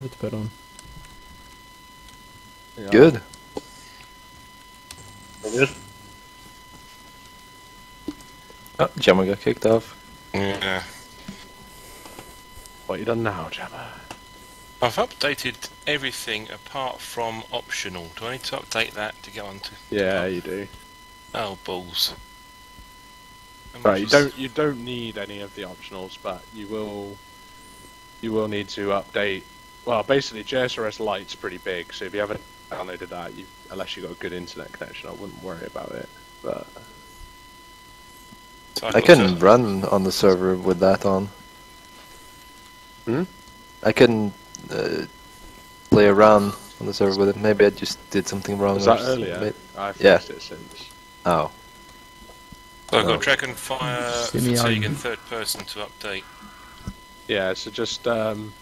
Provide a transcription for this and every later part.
With put on. Yeah. Good. Good. Oh, Gemma got kicked off. Yeah. What you done now, Jabba? I've updated everything apart from optional. Do I need to update that to get onto? Yeah, you do. Oh balls. Am I Right, you don't you don't need any of the optionals, but you will you will need to update. Well, basically, JSRS Lite's pretty big, so if you haven't downloaded that, you unless you've got a good internet connection, I wouldn't worry about it. But I've I got can to- run on the server with that on. Hmm? I can uh, play around on the server with it. Maybe I just did something wrong. was that earlier? bit- I've Yeah. it since. Oh. So I've Oh. got DragonFyre, Simi Fatigue, on. and Third Person to update. Yeah, so just um,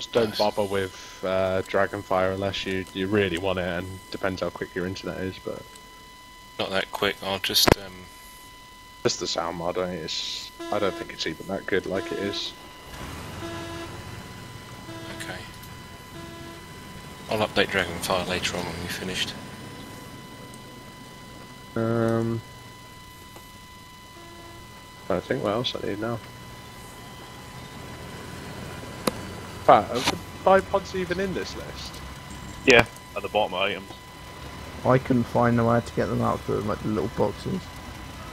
just don't bother with uh, DragonFyre unless you you really want it, and depends how quick your internet is. But Not that quick. I'll just um, just the sound mod, I, it's, I don't think it's even that good like it is. okay. I'll update DragonFyre later on when we've finished. Um, I think what else I need now. Pat, are the bipods even in this list? Yeah, at the bottom of items. I couldn't find nowhere to get them out of like the little boxes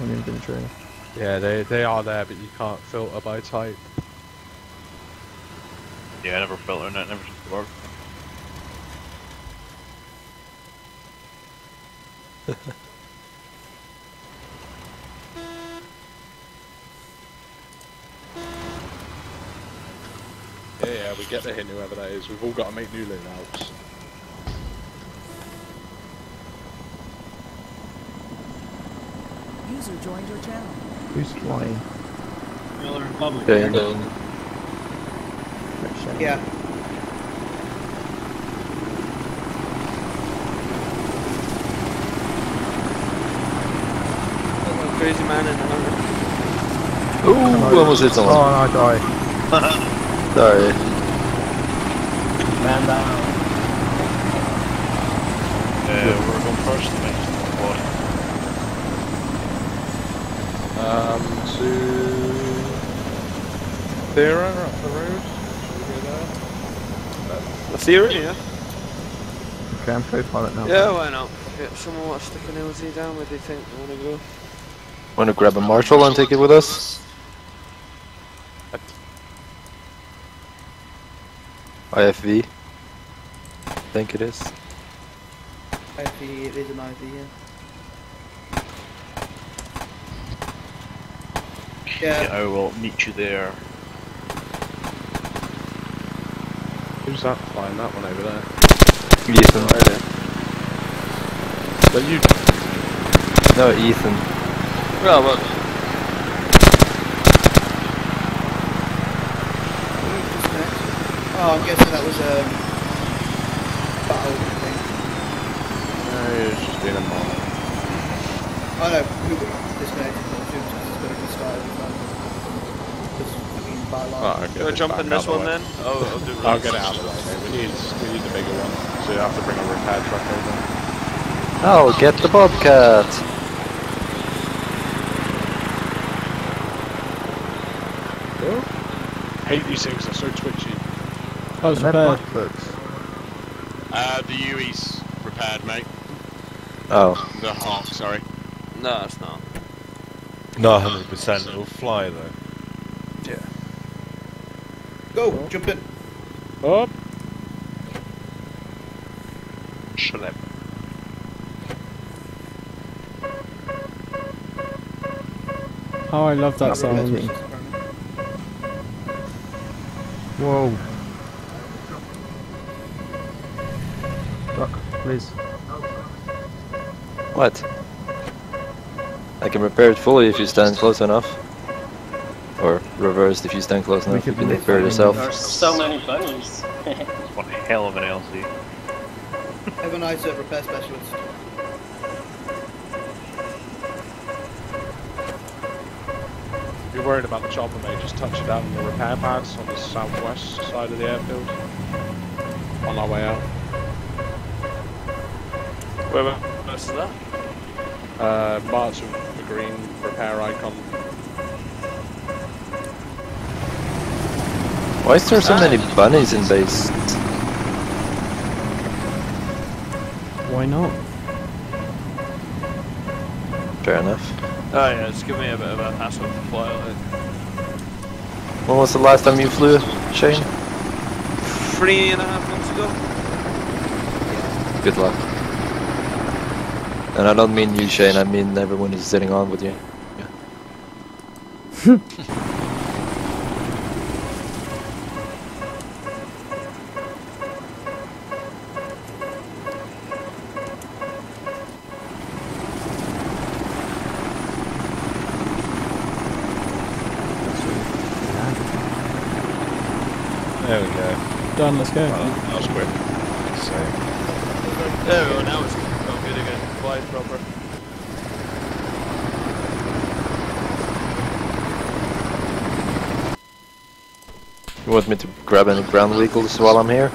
on inventory. Yeah, they they are there, but you can't filter by type. Yeah, I never filtered it, never seems to Yeah, yeah, we get the hint, whoever that is. We've all got to make new loadouts. User joined your channel. Who's flying? Okay. Yeah. Crazy man in the Ooh, almost hit Oh, someone. and I died. Sorry. Man down. Uh, we're going first, I think. Um, to Thera up the road. Should we go there? The theory, yeah. Okay, I'm co-pilot now. Yeah, why not? Yeah, someone wants to stick an LZ down where they think they want to go. Want to grab a Marshall and take it with us? IFV. I think it is. IV, it is an IV, yeah. Yeah, I will meet you there. Who's that flying that one over there? Ethan. Oh, right there. But you No, Ethan. Well, well. Oh, I'm guessing that was um, a battle thing. No, it's just being a mod. I know who got disconnected, but I'm assuming it's going to be started with that. Just fucking byline. Oh, okay, Do I jump in this out the one then? Oh, I'll do I'll get it out of the way. We need, we need the bigger one. So you have to bring a repair truck over. Oh, get the Bobcat! Oh. Hate these things, they're so twitchy. Oh, it's black. Uh, the UE's repaired, mate. Oh. The Hawk, sorry. No, it's not. Not 100%, it'll fly though. Yeah. Go, jump in. Up! Schlep. Oh, I love that Not sound. Whoa. Please. What? I can repair it fully if you stand close enough. Or reversed if you stand close We enough. You could can repair it yourself. there. so many bunnies. One hell of an LC. Have a nice uh, repair specialist. If you're worried about the chopper, mate, just touch it down in the repair pads on the southwest side of the airfield. on our way out. Where where's that? Uh, marks with the green repair icon. Why is there so many bunnies in base? Why not? Fair enough. Oh yeah, just give me a bit of a hassle to fly out. When was the last time you flew, Shane? Three and a half months ago. Good luck. And I don't mean you, Shane, I mean everyone who's sitting on with you. There we go. Done, let's go. That was quick. So, There we go, now it's going good again. Fly proper. You want me to grab any ground vehicles while I'm here?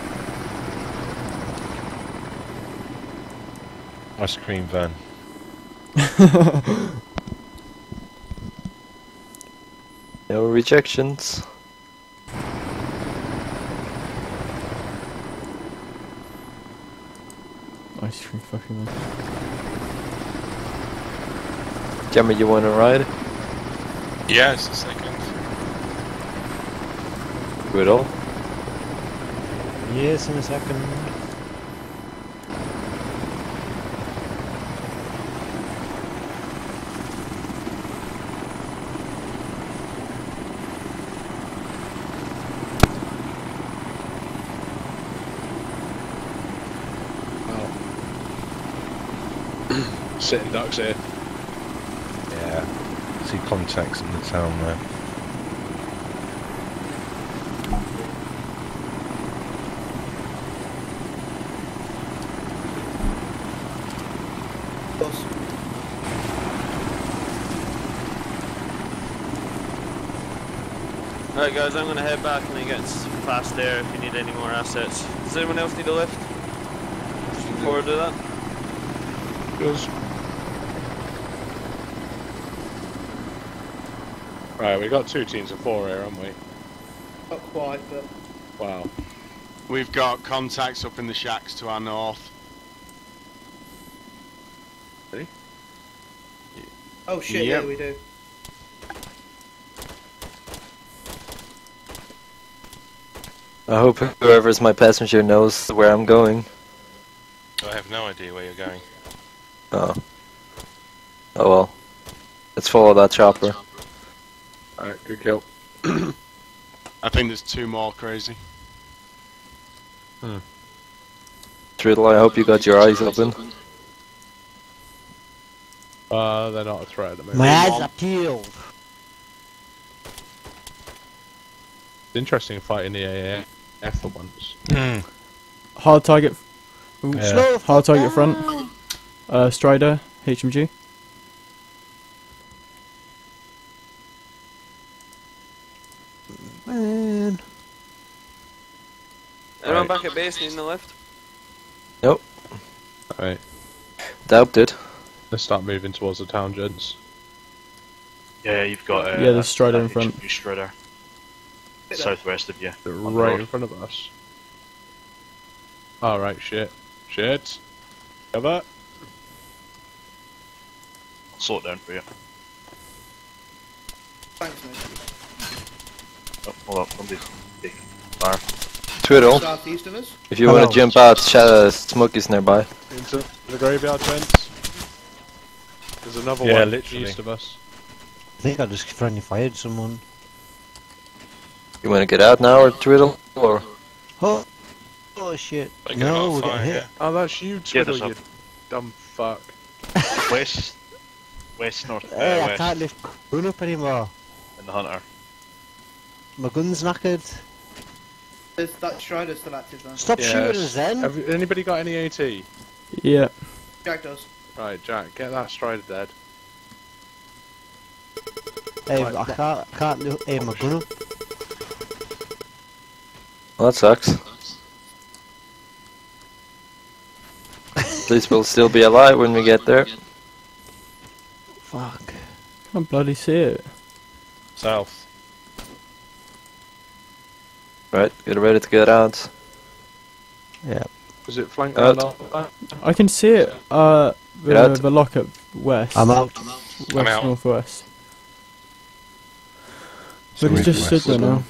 ice cream van. No rejections. Ice cream fucking man. Jammer, you wanna ride? Yes, a second. Good all. Yes, in a second. Sitting ducks here. Yeah. See contacts in the town there. Alright guys, I'm gonna head back and then get s- fast air if you need any more assets. Does anyone else need a lift? Just before I do that? Goes. Right, we got two teams of four here, haven't we? Not quite, but Wow. We've got contacts up in the shacks to our north. oh shit, Yep. yeah, we do. I hope whoever's my passenger knows where I'm going. I have no idea where you're going. Oh. Oh well. Let's follow that chopper. Alright, good kill. I think there's two more crazy. Hmm. Triddle, I hope you got your eyes open. Uh, they're not a threat at the moment. My eyes are peeled. It's interesting fighting the AAF for once. Hard target. Ooh, Yeah. Hard target front. Uh, Strider, HMG. Man. Anyone Right. back at base needing a lift? Alright, Doubt it. let's start moving towards the town, gents. Yeah, you've got. Uh, Yeah, the Strider in front. HMG Strider. Bit there. Southwest of you. They're right in front of us. Alright, shit. Shit. Cover. I'll sort it down for you. Thanks, mate. Oh, hold up, somebody's taking fire. Twiddle, Southeast of us. if you want Hello. to jump out, sh- uh, smoke is nearby. Into the graveyard, gents. There's another Yeah, one literally. east of us. I think I just friendly fired someone. You want to get out now, or Twiddle? Or Oh, oh shit. They got No, we're fire, getting hit. Oh, that's you, Yeah, Twiddle, you dumb fuck. west, west north, uh, Hey, I west, can't lift gun up anymore. in the hunter. My gun's knackered. There's that Strider still active though. Stop shooting Yes. us then. Have anybody got any AT? Yeah. Jack does. Right, Jack, get that strider dead. Hey, Right, I can't, I can't li- aim my gun up. Well, that sucks. At least we'll still be alive when we get there. Fuck. Can't bloody see it. South. Right, get ready to get out. Yeah. Was it flanked round? I can see it. Uh, the, Get out. the lockup west. I'm out. West I'm out. northwest. So But it's we're just stood there now.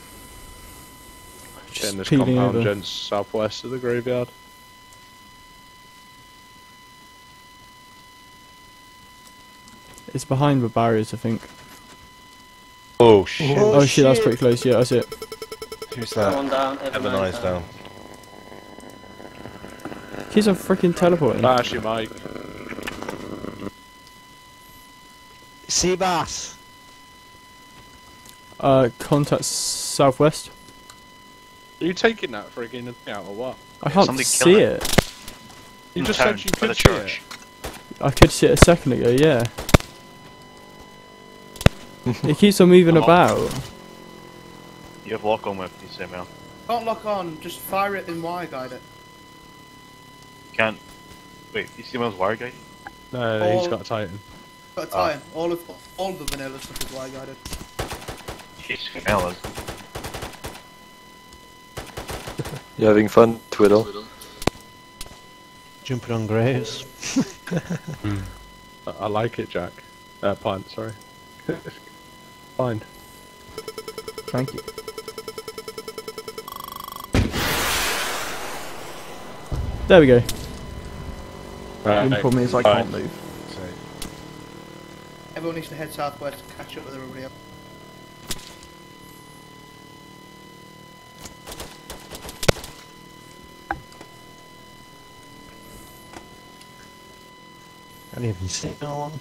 In Just this peeling compound, over. gents, southwest of the graveyard. It's behind the barriers, I think. Oh shit. Oh, shit, that's pretty close. Yeah, that's it. Who's that? One down, Have an eyes down. Kids are freaking teleporting. Bash you, Mike. Sea bass. Uh, contact southwest. Are you taking that friggin' out or what? I can't somebody see kill it. You just town, said you by could see church. I could see it a second ago. Yeah. it keeps on moving I'm off. about. You have lock on with you, Samuel. Can't lock on, just fire it and wire guide it. Can't. Wait, you see Samuel's wire guide? No, he's got a Titan. Got a ah. tie in. All of all of the vanilla stuff is wire guided. Jeez, fellas. You having fun, Twiddle? Jumping on graves. I, I like it, Jack. Uh, Pine, sorry. Fine. Thank you. There we go. The Right. problem is I can't move. So, Everyone needs to head southwest to catch up with everybody else. Can't even see no one.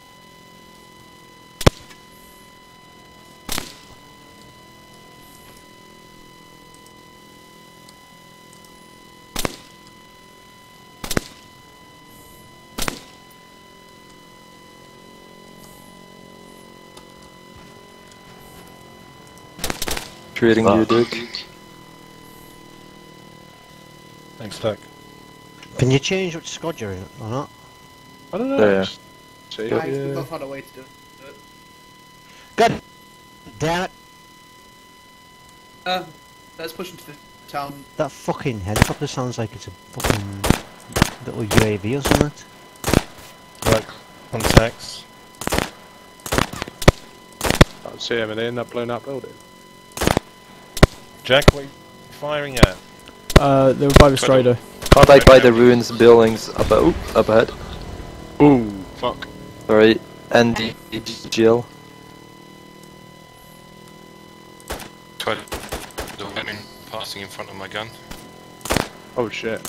Treating you, Duke. thanks, Tuck. Can you change which squad you're in or not? I don't know. There. just See, Guys, we've yeah. got to find a way to do it. God damn it! Uh, let's push into the town. That fucking helicopter sounds like it's a fucking little UAV or something. Right, contacts. Can't see him in in that blown up building. Jack, what are you firing at? Uh, they were by the strider. Contact by the ruins buildings up, oh, up ahead. Ooh, fuck. Sorry, ND Jill. Tried the women passing in front of my gun. Oh shit.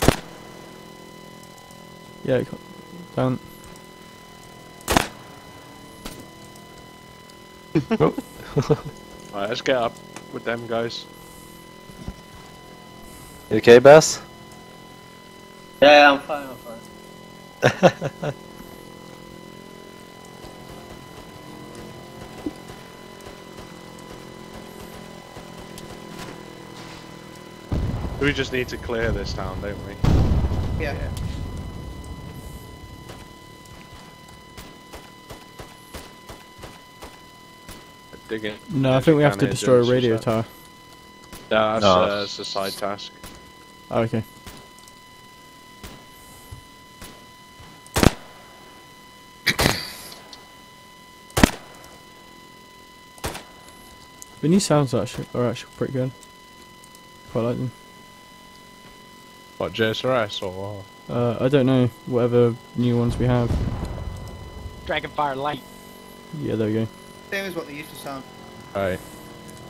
Yeah, it got down. Right, let's get up with them guys. You okay, Bass? Yeah, I'm fine, I'm fine. We just need to clear this town, don't we? Yeah. Dig in. No, I think we have to destroy a radio just, tower. Yeah, that's, No. uh, that's a side task. Oh, okay. The new sounds are actually, are actually pretty good. Quite like them. What, JSRS or what? Uh, I don't know, whatever new ones we have. DragonFyre Light. Yeah, there we go. Same as what they used to sound. Right.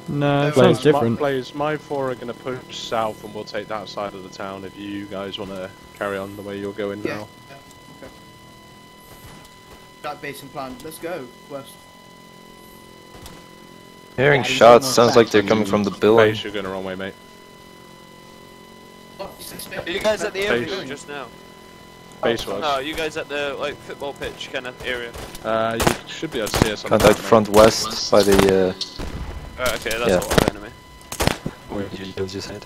No, it sounds different. My, players, my four are going to push south and we'll take that side of the town if you guys want to carry on the way you're going Yeah. now. yeah. Okay. That basin plan. Let's go west. Hearing Yeah, shots sounds like they're coming from the building. Base, you're going the wrong way, mate. What, you said Are you guys at the area Base. just now? Base was. No, you guys at the like football pitch kind of area. Uh, you should be able to see us on the Contact map, mate. front west by the Uh, okay, that's Yeah. not what enemy. where you just said.